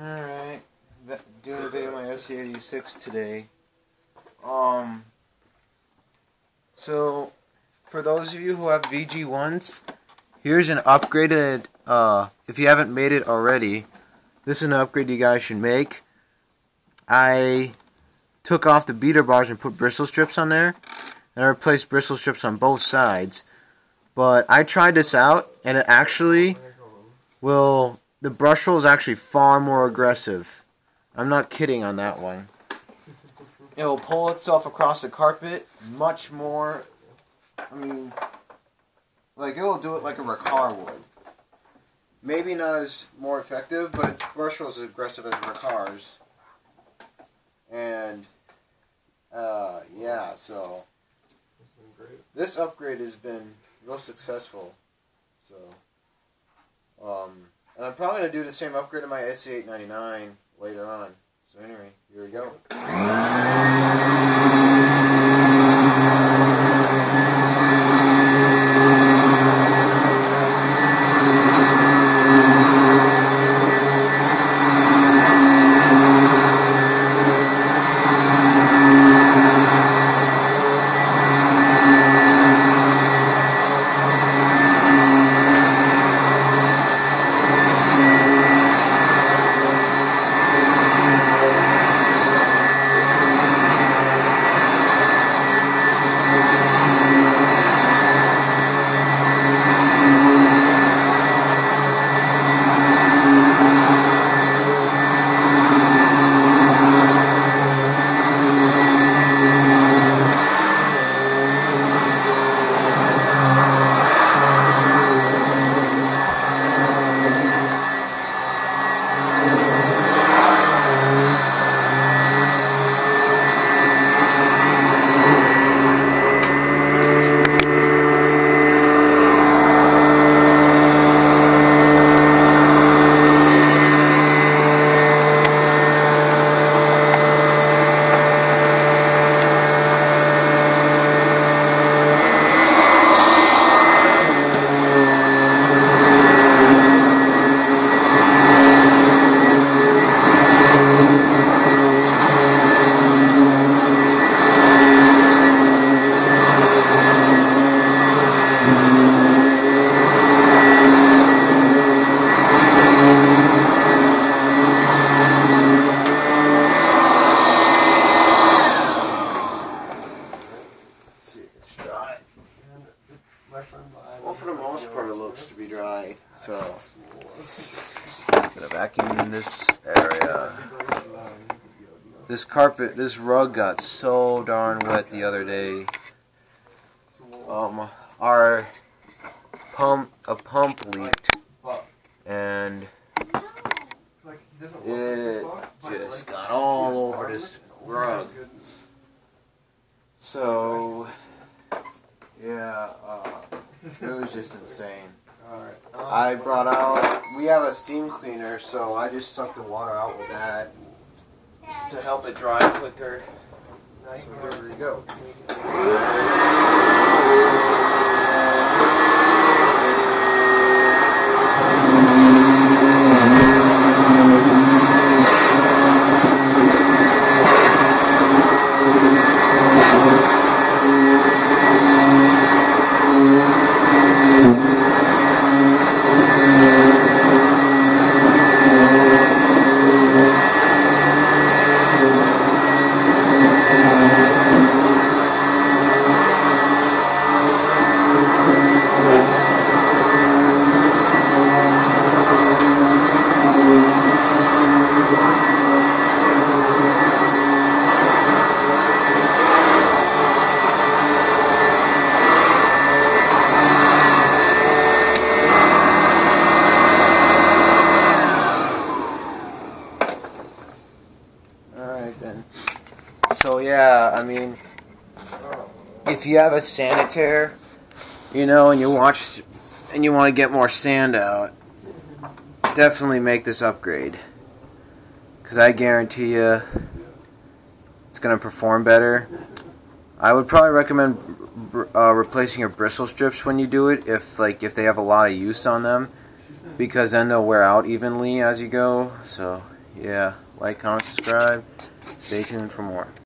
Alright, doing a video on my SC886 today. Um, so, for those of you who have VG1s, here's an upgraded, uh, if you haven't made it already, this is an upgrade you guys should make. I took off the beater bars and put bristle strips on there, and I replaced bristle strips on both sides. But I tried this out, and it actually will the brush roll is actually far more aggressive. I'm not kidding on that one. It will pull itself across the carpet much more. I mean, like it will do it like a Riccar would. Maybe not as more effective, but its brush roll is as aggressive as Riccar's. And uh, yeah, so this upgrade has been real successful. So I'm probably going to do the same upgrade to my SC899 later on. So anyway, here we go. Well, for the most part, it looks to be dry. So, gonna vacuum this area. This carpet, this rug got so darn wet the other day. Um, our pump, a pump leaked, and it just got all over this rug. So, yeah, uh, it was just insane. I brought out, we have a steam cleaner, so I just sucked the water out with that just to help it dry quicker. So here we go. Alright then. So yeah, I mean, if you have a sanitaire, you know, and you watch, and you want to get more sand out, definitely make this upgrade. Because I guarantee you, it's going to perform better. I would probably recommend uh, replacing your bristle strips when you do it, if like if they have a lot of use on them, because then they'll wear out evenly as you go. So yeah, like, comment, subscribe. Stay tuned for more.